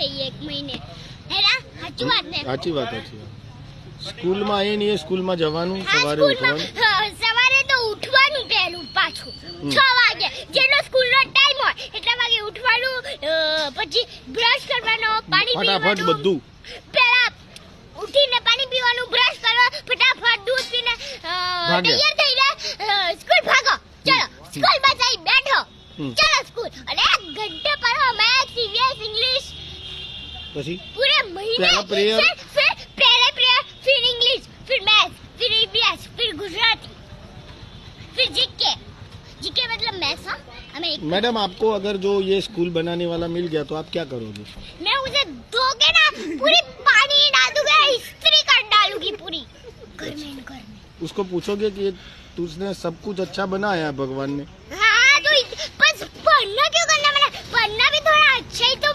છે એક મહિને. સાચી વાત ને? સાચી વાત સાચી સ્કૂલમાં એ નહીં સ્કૂલમાં જવાનું સવારે ઉઠવાનું. સવારે તો ઉઠવાનું પહેલું પાછું. છ વાગે. જેનો સ્કૂલનો ટાઈમ હોય એટલા વાગે ઉઠવાનું પછી બ્રશ કરવાનો પાણી ફટાફટ બધું. પહેલા ઉઠીને પાણી પીવાનું બ્રશ કરવા ફટાફટ દૂધ પીને તૈયાર થઈને સ્કૂલ ભાગો. ચલો સ્કૂલમાં જઈ બેઠો. ચલો પછી? पूरे महीने पहला prayer। फिर पहले प्रेयर फिर इंग्लिश फिर मैथ्स फिर ईवीएस फिर गुजराती फिर जीके जीके मतलब मैथ्स हाँ? हमें मैडम आपको अगर जो ये स्कूल बनाने वाला मिल गया तो आप क्या करोगे? मैं उसे धोके ना पूरी पानी डाल दूँगा इस्त्री कर डालूँगी पूरी। घर में घर में। उसको पूछोगे कि तुझने सब कुछ अच्छा बनाया है भगवान ने? हाँ तो बस पढ़ना क्यों करना? मना पढ़ना भी थोड़ा अच्छा ही तो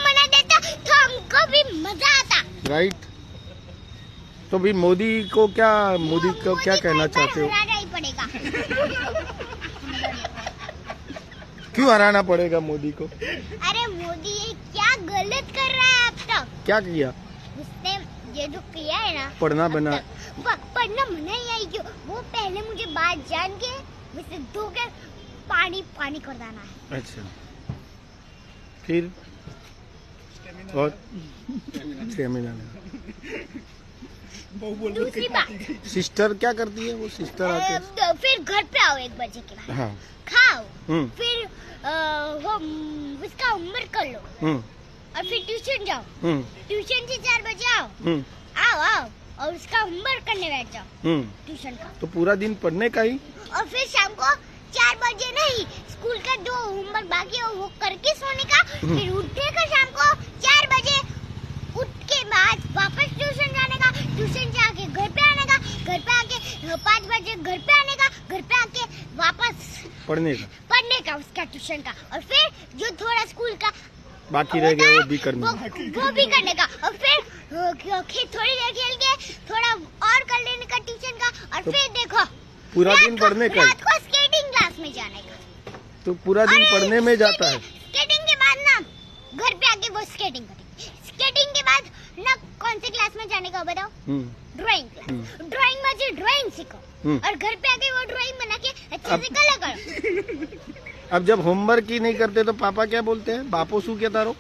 मज़ा आता। राइट तो भी मोदी को क्या मोदी को मोदी क्या कहना चाहते हो? क्यों हराना पड़ेगा मोदी को? अरे मोदी ये क्या गलत कर रहा है अब तक क्या किया? उसने ये जो किया है ना पढ़ना बना। पढ़ना मना ही आई क्यों? वो पहले मुझे बात जान के मुझसे धो के पानी पानी कर देना है। अच्छा। फिर? और स्टेमिना दूसरी बात। सिस्टर क्या करती है? वो सिस्टर आके तो फिर घर पे आओ एक बजे के बाद। हाँ। खाओ। हम्म। फिर वो उसका होमवर्क कर लो। हम्म। और फिर ट्यूशन जाओ। हम्म। ट्यूशन से चार बजे आओ। आओ आओ। और उसका होमवर्क करने बैठ जाओ। हम्म। ट्यूशन का। तो पूरा दिन पढ़ने का ही? और फिर शाम को चार बजे नहीं स्कूल का जो होमवर्क बाकी है वो करके सोने का। फिर उठने का शाम को चार बजे उठ के बाद वापस ट्यूशन जाने का ट्यूशन से आके घर पे आने का घर पे आके पाँच बजे घर पे आने का घर पे आके वापस पढ़ने का। पढ़ने का उसका ट्यूशन का। और फिर जो थोड़ा स्कूल का बाकी रह गया वो भी करना वो, वो भी करने का और फिर अ, थोड़ी देर खेल के थोड़ा और कर लेने का ट्यूशन का। और तो फिर देखो पूरा दिन पढ़ने का? रात को स्केटिंग क्लास में जाने का। तो पूरा दिन पढ़ने में जाता है। स्केटिंग के बाद ना घर पे आके वो स्केटिंग करेंगे। स्केटिंग के बाद ना कौन सी क्लास में जाने का बताओ? ड्राइंग क्लास ड्राइंग में जो ड्राइंग सीखो। हम्म। और घर पे आके वो ड्राइंग बना के अच्छे अब- से कलर करो। अब जब होमवर्क ही नहीं करते तो पापा क्या बोलते हैं? बापो शू कहता रहो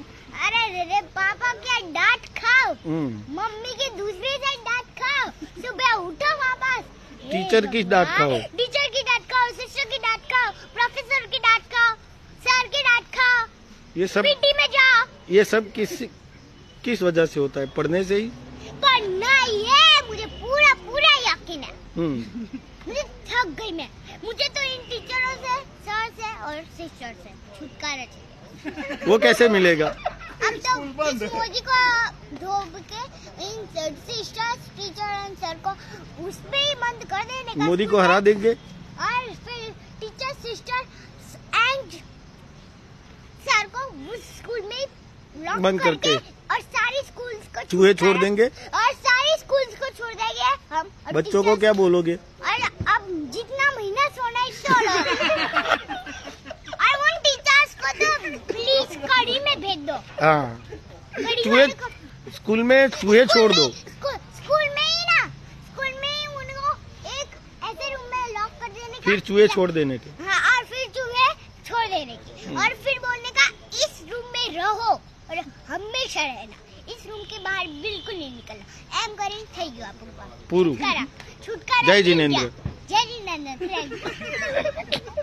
अरे रे रे पापा क्या डांट खाओ? हम्म। मम्मी की दूसरी साइड डांट खाओ? सुबह उठो वापस। टीचर की डांट खाओ। टीचर की डांट खाओ सिस्टर की डांट खाओ प्रोफेसर की डांट खाओ सर की डांट खाओ। ये सब पीटी में जाओ। ये सब किस किस वजह से होता है? पढ़ने से ही? पढ़ना ही है। मुझे पूरा पूरा यकीन है। हम्म। मुझे थक गई मैं। मुझे तो इन टीचरों से सर से और सिस्टर से छुटकारा चाहिए। वो कैसे मिलेगा? हम तो मोदी को धोब के इन सिस्टर्स टीचर एंड सर को उस पे ही बंद कर देने का मोदी को हरा देंगे? और फिर टीचर सिस्टर एंड सर को उस स्कूल में बंद करके। और सारी स्कूल्स को चूहे छोड़ देंगे? और सारी स्कूल को छोड़ देंगे हम। बच्चों को क्या बोलोगे? और अब जितना महीना सोना है सो और उन टीचर्स को तो प्लीज़ कड़ी में भेज दो। हाँ। चूहे स्कूल में चूहे छोड़ दो। स्कूल स्कूल में ही ना स्कूल में ही उनको एक ऐसे रूम में लॉक कर देने फिर चूहे छोड़ देने के। हाँ और फिर चूहे छोड़ देने की। और फिर बोलने का इस रूम में रहो और हमेशा रहना इस रूम के बाहर बिल्कुल नहीं निकलना एम करें થઈ ગયું આપણું કામ પૂરું છૂટકારા છૂટકારા જય મિલ જિનેન્દ્ર. ગયા. જય જિનેન્દ્ર થેન્ક યુ